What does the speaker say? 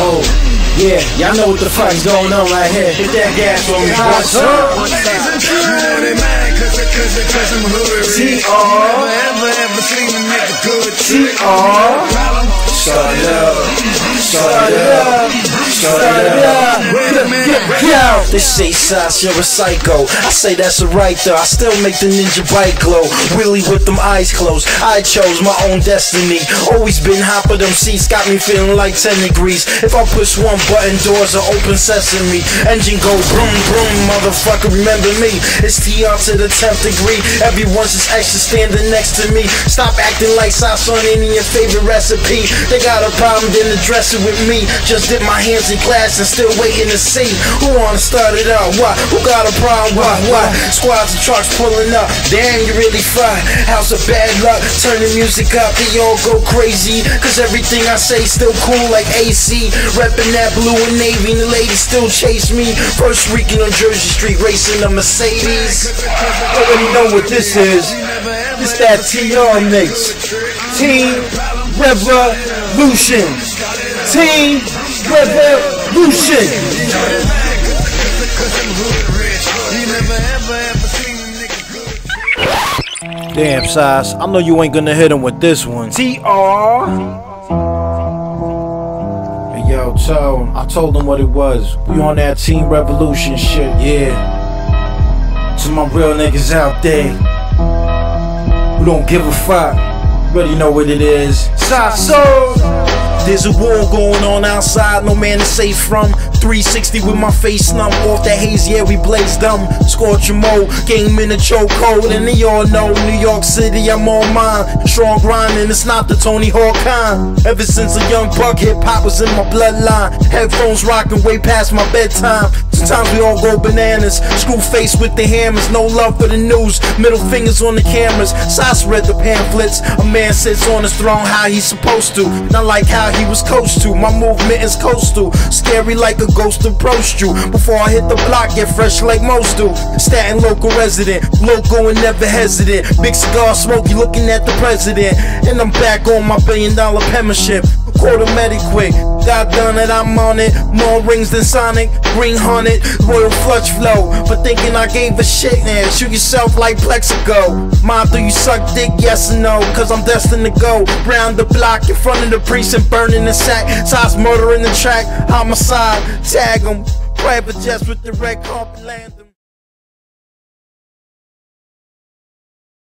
Oh, yeah, y'all know what the fuck is going on right here. Hit that gas on me, what's up? T.R. Ever, ever seen a nigga good T.R. It up, it up, it up. They say Sas, you're a psycho. I say that's a right though. I still make the ninja bite glow. Really with them eyes closed. I chose my own destiny. Always been hot, but them seats got me feeling like 10 degrees. If I push one button, doors are open sesame. Engine go boom, boom, motherfucker, remember me. It's TR to the 10th degree. Everyone's just extra standing next to me. Stop acting like sauce on any your favorite recipe. They got a problem, then address it with me. Just dip my hands in glass and still waiting to see who wanna start it up. Why? Who got a problem? Why? Why? Squads and trucks pulling up. Damn, you really fine. House of bad luck. Turn the music up, they all go crazy. Cause everything I say still cool like AC. Reppin' that blue and navy, and the ladies still chase me. First weekend on Jersey Street, racing a Mercedes. Already know what this is. This that TR mix. Team Revolution. Team Revolution. Damn, Size, I know you ain't gonna hit him with this one. TR. Hey, yo, so I told him what it was. We on that Team Revolution shit, yeah. To my real niggas out there who don't give a fuck. Already know what it is. Sasso! There's a war going on outside, no man is safe from. 360 with my face numb, off that haze, yeah, we blaze dumb. Scorch your mo, game in a chokehold, and they all know New York City, I'm on mine. Strong grinding, it's not the Tony Hawk kind. Ever since a young buck, hip hop was in my bloodline. Headphones rocking way past my bedtime. Sometimes we all go bananas. Screw face with the hammers, no love for the news. Middle fingers on the cameras. Sauce read the pamphlets. A man sits on his throne how he's supposed to. Not like how he was coached to. My movement is coastal. Scary like a ghost approached you. Before I hit the block, get fresh like most do. Staten local resident. Local and never hesitant. Big cigar smoky looking at the president. And I'm back on my billion dollar penmanship. Quarter medic quick. God done it, I'm on it. More rings than Sonic. Green Hornet. Royal Flush Flow. For thinking I gave a shit now. Shoot yourself like Plaxico. Mom, do you suck dick? Yes or no? Cause I'm destined to go round the block in front of the precinct, burning the sack. Size murder in the track. Homicide. Tag 'em. Private jets with the red carpet land.